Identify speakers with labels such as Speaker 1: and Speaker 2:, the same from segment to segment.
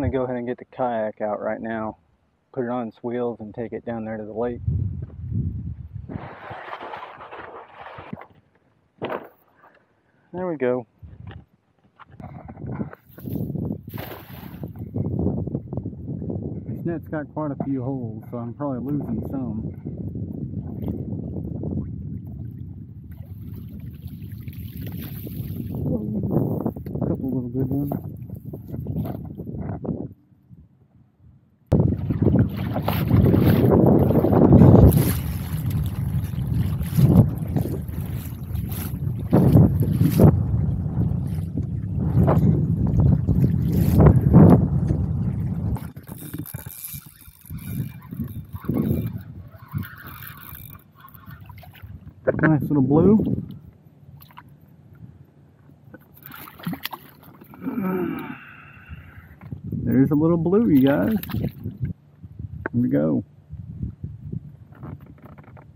Speaker 1: going to go ahead and get the kayak out right now, put it on its wheels, and take it down there to the lake. There we go. This net's got quite a few holes, so I'm probably losing some. A couple little good ones. Nice little blue. There's a little blue, you guys. Here we go.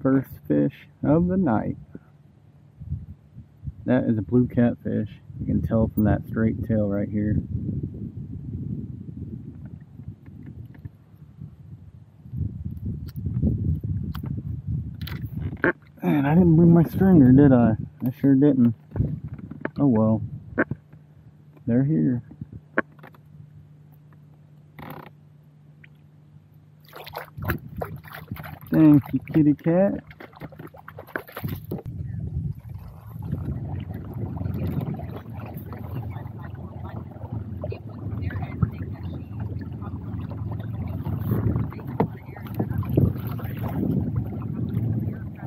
Speaker 1: First fish of the night. That is a blue catfish. You can tell from that straight tail right here. Man, I didn't bring my stringer, did I? I sure didn't. Oh well. They're here. Thank you, kitty cat.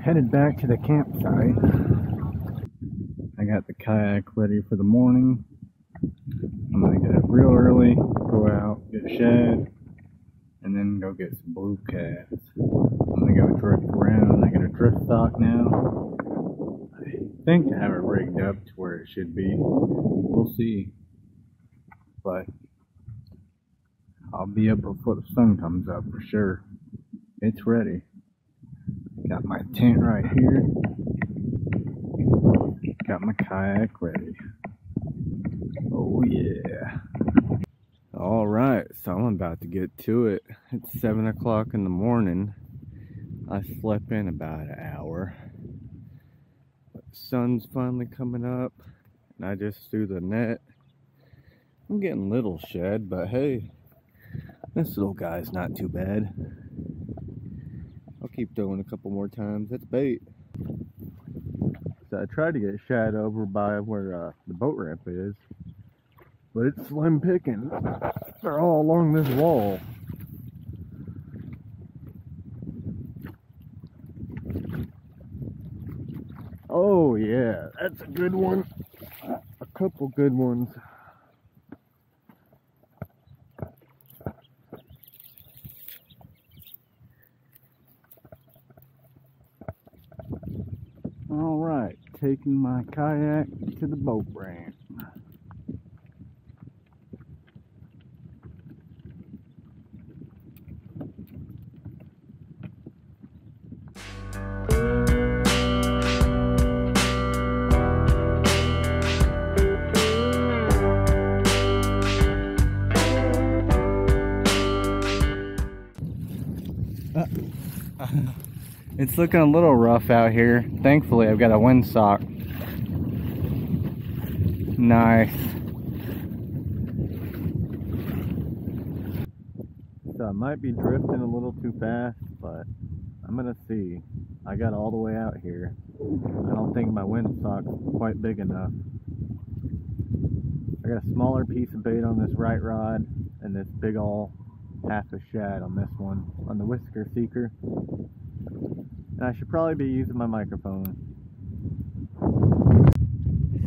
Speaker 1: Headed back to the campsite. I got the kayak ready for the morning. I'm gonna get up real early, go out, get a shad, and then go get some blue cats. I'm gonna go drift around. I got a drift sock now. I think I have it rigged up to where it should be. We'll see. But I'll be up before the sun comes up for sure. It's ready. Got my tent right here. Got my kayak ready. Oh yeah. Alright, so I'm about to get to it. It's 7 o'clock in the morning. I slept in about an hour. Sun's finally coming up, and I just threw the net. I'm getting little shed, but hey, this little guy's not too bad. Keep throwing a couple more times. That's bait. So I tried to get shad over by where uh, the boat ramp is, but it's slim picking. They're all along this wall. Oh yeah, that's a good one. A couple good ones. All right, taking my kayak to the boat ramp. Uh, uh, It's looking a little rough out here. Thankfully, I've got a windsock. Nice. So I might be drifting a little too fast, but I'm gonna see. I got all the way out here. I don't think my windsock's quite big enough. I got a smaller piece of bait on this right rod and this big ol' half a shad on this one, on the whisker seeker. And I should probably be using my microphone.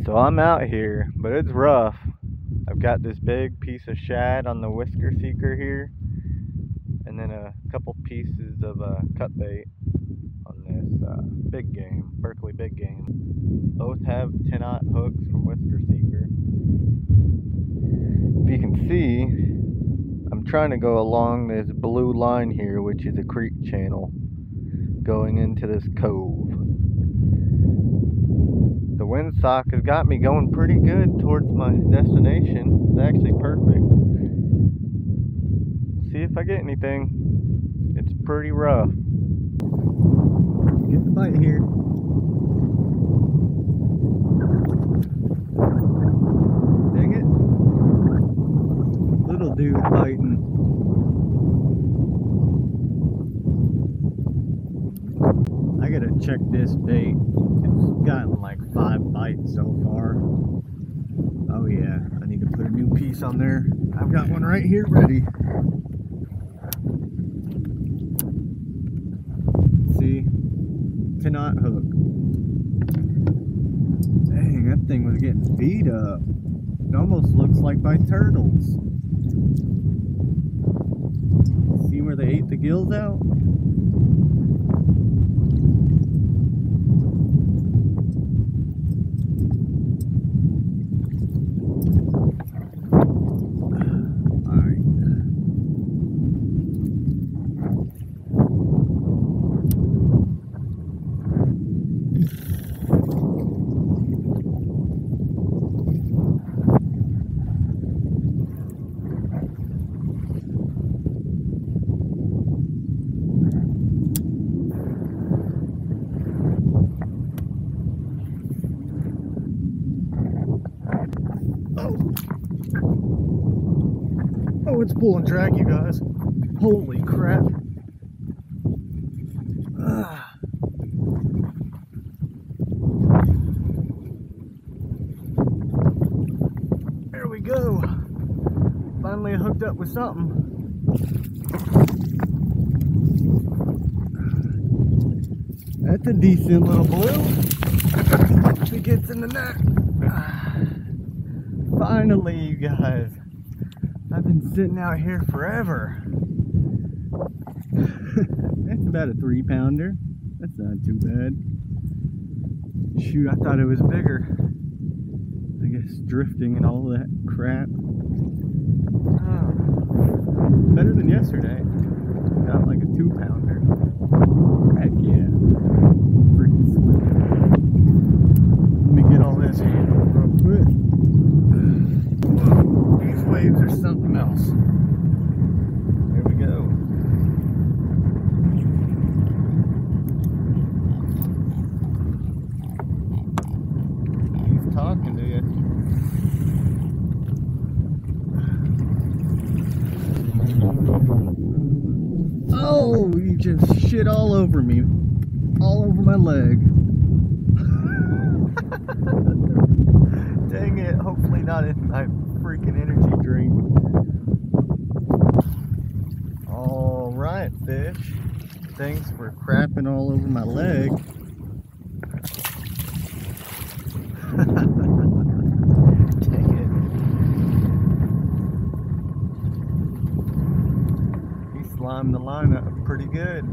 Speaker 1: So I'm out here, but it's rough. I've got this big piece of shad on the whisker seeker here, and then a couple pieces of uh, cut bait on this uh, big game, Berkley big game. Both have 10 aught hooks from whisker seeker. If you can see, I'm trying to go along this blue line here, which is a creek channel going into this cove. The windsock has got me going pretty good towards my destination. It's actually perfect.
Speaker 2: see if I get anything. It's pretty rough.
Speaker 1: Get the bite here. Dang it. Little dude biting. I gotta check this bait. It's gotten like five bites so far. Oh yeah, I need to put a new piece on there. I've got one right here ready. See? Cannot hook. Dang, that thing was getting beat up. It almost looks like by turtles. See where they ate the gills out? It's pulling track, you guys. Holy crap. Ah. There we go. Finally hooked up with something. That's a decent little blue. It gets in the net. Finally, you guys. Been sitting out here forever. That's about a three pounder. That's not too bad. Shoot, I thought it was bigger. I guess drifting and all that crap. Oh. Better than yesterday. Got like a two pounder. Heck yeah. Freaking sweet. Let me get all this handled real quick. These waves are something else. There we go. He's talking to you. Oh, you just shit all over me. All over my leg. Dang it, hopefully not in my freaking energy drink. Alright, fish. Thanks for crapping all over my leg. Dang slimed the line up pretty good.